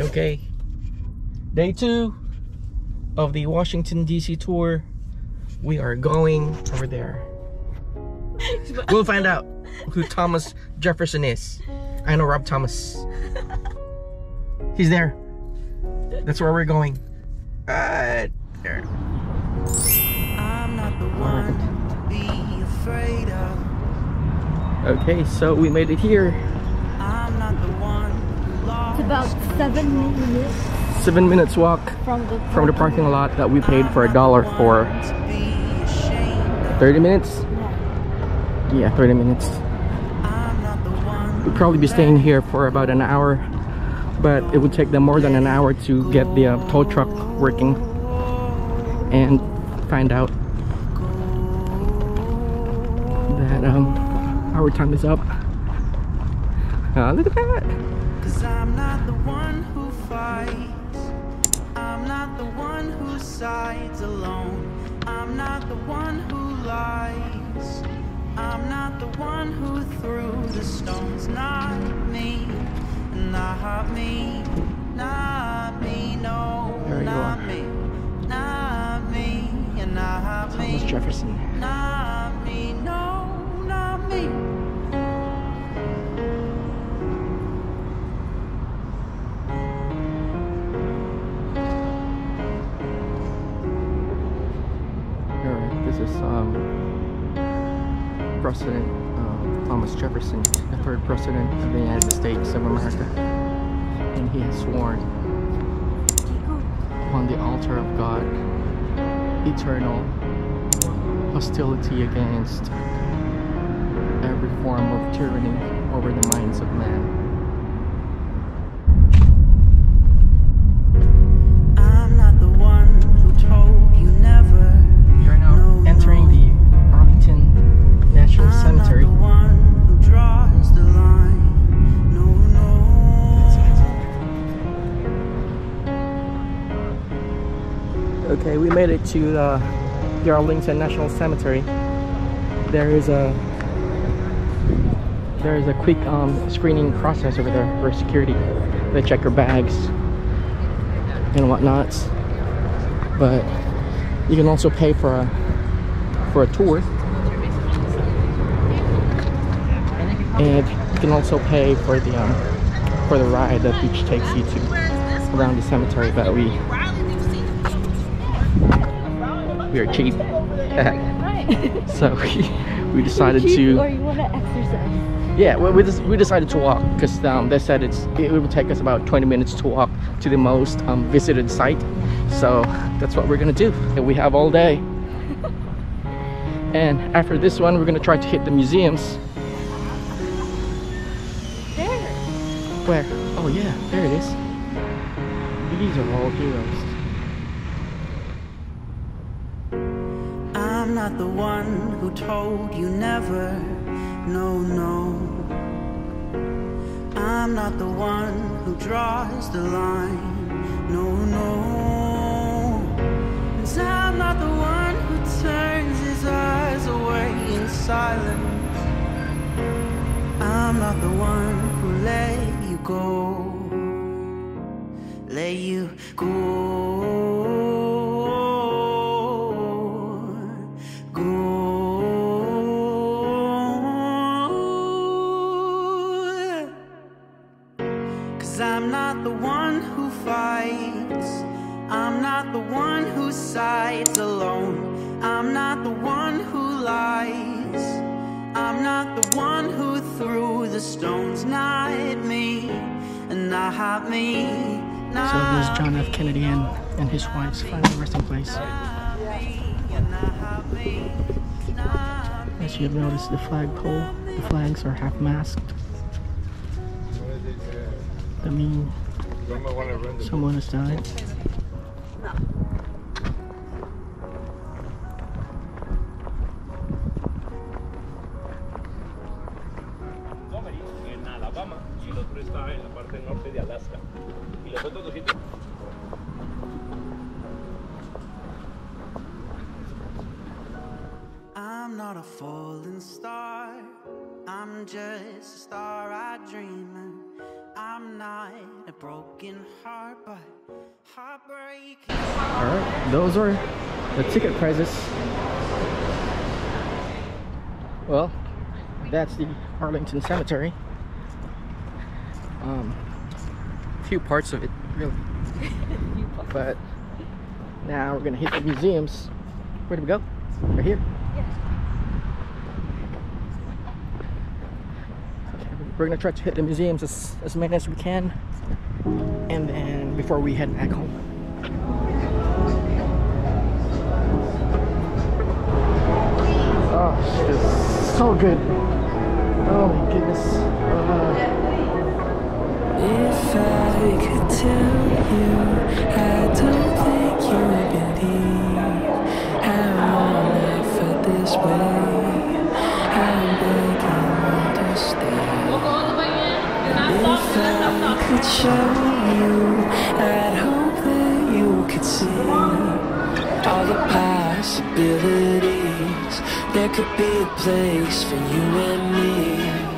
Okay. Day two of the Washington DC tour. We are going over there. We'll find out who Thomas Jefferson is. I know Rob Thomas. He's there. That's where we're going. Right there. I'm not the one to be afraid of. Okay, so we made it here. I'm not the one who lost. It's about seven minutes Seven minutes walk from the from the parking lot that we paid for a dollar for to be ashamed of. 30 minutes. Yeah, 30 minutes. I'm not the one We'd probably be staying here for about an hour, but it would take them more than an hour to get the uh, tow truck working and find out that um our time is up. Uh, look at that! Cause I'm not the one who fights. I'm not the one who sides alone. I'm not the one who lies. I'm not the one who threw the stones. Not me. Not me. Not me. No. There you not are. me. Not me. And not Thomas me. Jefferson. Not me. No. Not me. President um, Thomas Jefferson, the third president of the United States of America. And he has sworn on the altar of God eternal hostility against every form of tyranny over the minds of man. Made it to the, the Arlington National Cemetery. There is a there is a quick um, screening process over there for security. They check your bags and whatnots. But you can also pay for a for a tour. And you can also pay for the um, for the ride that each takes you to around the cemetery. But we we are cheap. so we, we decided Cheap to or you want to exercise? yeah we, we, just, we decided to walk because um, they said it's it would take us about 20 minutes to walk to the most um, visited site. So that's what we're gonna do and we have all day. And after this one we're gonna try to hit the museums. There. where? Oh yeah there it is. These are all heroes not the one who told you never. No, no. I'm not the one who draws the line. No, no. And I'm not the one who turns his eyes away in silence. I'm not the one who let you go. Let you go. Go. The one who fights. I'm not the one who sides alone. I'm not the one who lies. I'm not the one who threw the stones. Not me, and not me. so there's john f kennedy and, and his wife's final resting place as you have noticed the flagpole the flags are half masked that mean someone has died en Alabama y el otro está en la parte norte de Alaska. Y los otros 200 I'm not a falling star. I'm just a star I dream. I'm not a broken heart, but heartbreak. Alright, those are the ticket prices. Well, that's the Arlington Cemetery. Um, few parts of it, really. but now we're gonna hit the museums. Where do we go? Right here. Okay, we're gonna try to hit the museums as, as many as we can, and then before we head back home. Oh, shit is so good. Oh my goodness. Uh, If I could tell you, I don't think you would believe how I felt this way. Could show you, I'd hope that you could see all the possibilities. There could be a place for you and me.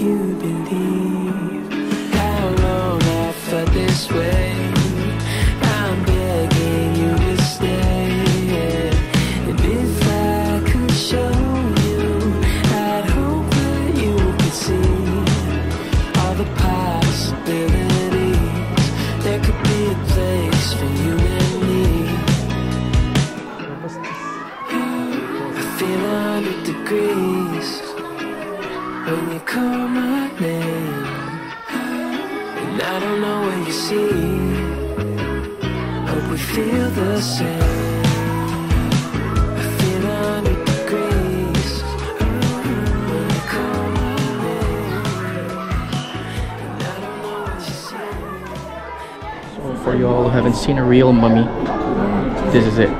You believe how long I felt this way. I'm begging you to stay. And if I could show you, I'd hope that you could see all the possibilities. There could be a place for you and me. A hundred degrees when you call my name, and I don't know what you see. Hope we feel the same. For you all who haven't seen a real mummy, this is it.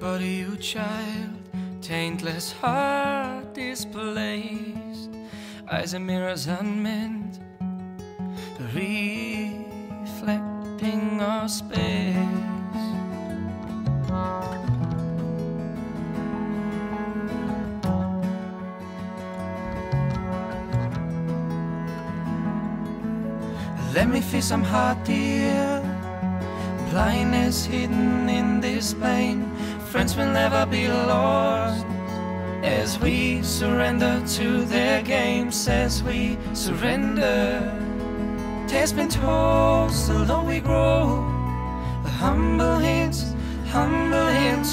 Body, you child, taintless heart displaced. Eyes and mirrors unmeant, reflecting our space. Let me feel some heart, dear. Blindness hidden in this pain. Friends will never be lost. As we surrender to their games, as we surrender. Tales been told, don't we grow. Humble hints, humble hints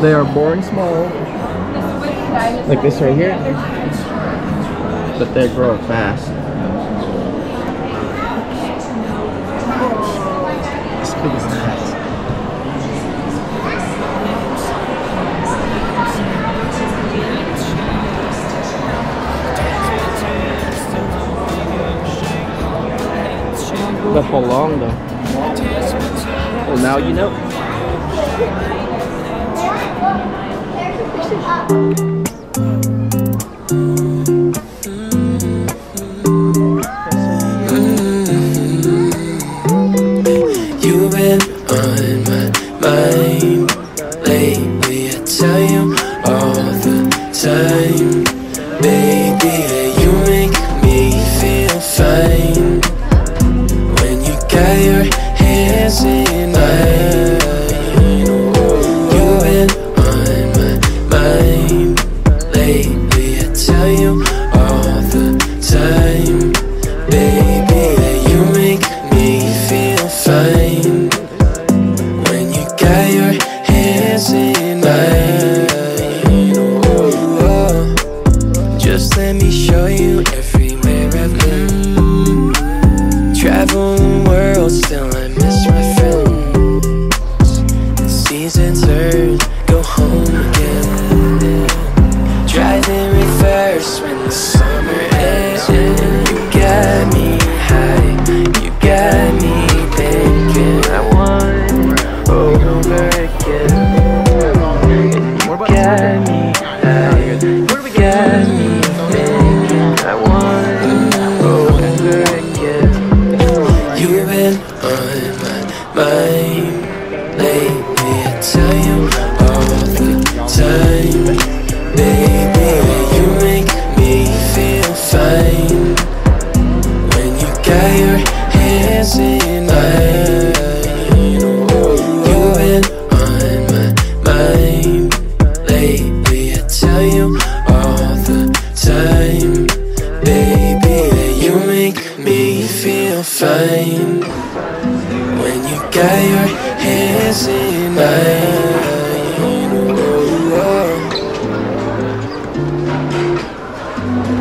They are born small. Like this right here. But they grow fast. As big as that. But for long though. Well now you know. You've been on my mind.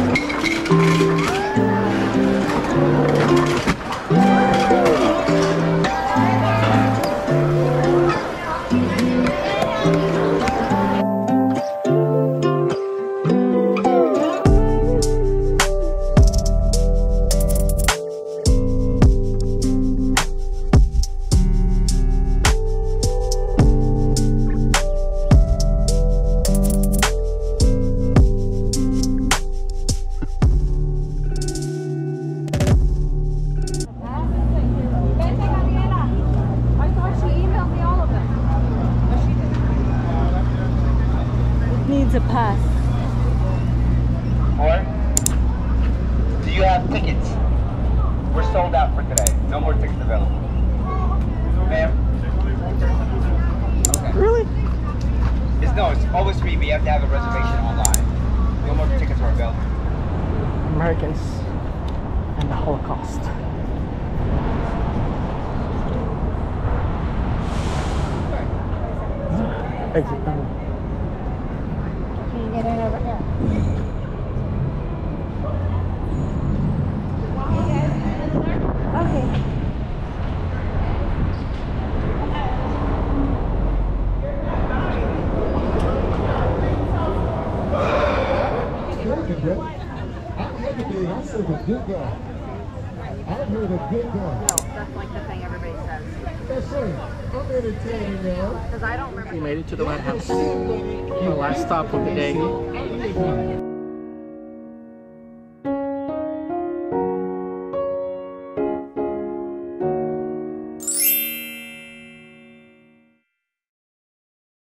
Música information online. No more tickets available. Americans and the Holocaust. Exit. Can you get in over here? Okay. okay? I had to be, I said the good guy. I've heard a good guy. No, that's like the thing everybody says. That's right. I'm entertaining now. Because I don't remember. We made it to the White House. The last stop of the day.